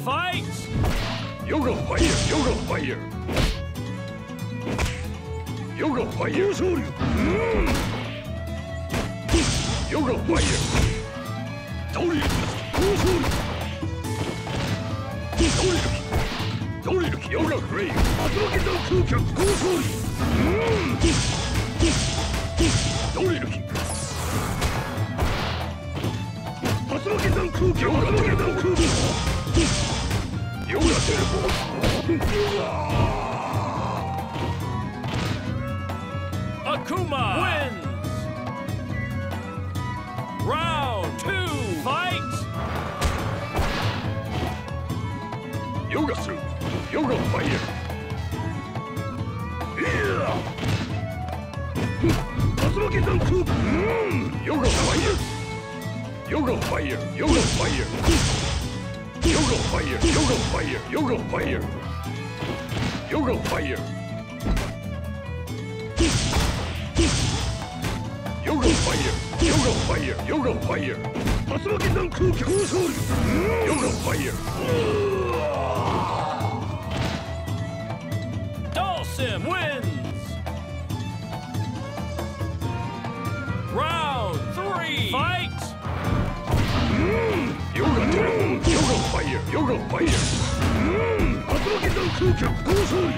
and fight! Yoga fire! Yoga fire! Yoga fire! Soryu! Yoga fire! Toryu! Soryu! Toryu! Toryu! Yoga grave! Adoki no kuken! Soryu! Toryu! 発動機残空気を発動機残空気 Akuma wins! Round two, fight! Yoga suit, yoga fire! Matsumaki don't cook! Yoga fire! Yoga fire! Yoga fire! Yoga fire, yoga fire, yoga fire. Yoga fire. Yoga fire, yoga fire, yoga fire. Tatsuki dan kuki usul. Yoga fire. Dhalsim wins. 空気高勝利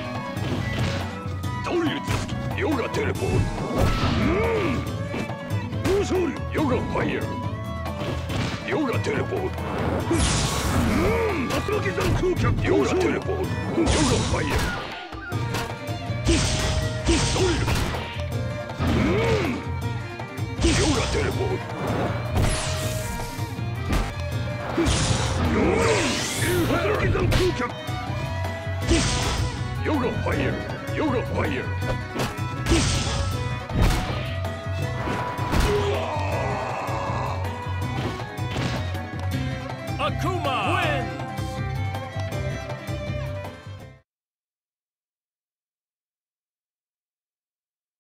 ドリル続きヨガテレポート高勝利ヨガファイヤーヨガテレポート竜巻山空気ヨガテレポートヨガファイヤードリルヨガテレポート Yoga fire! yoga fire! Akuma!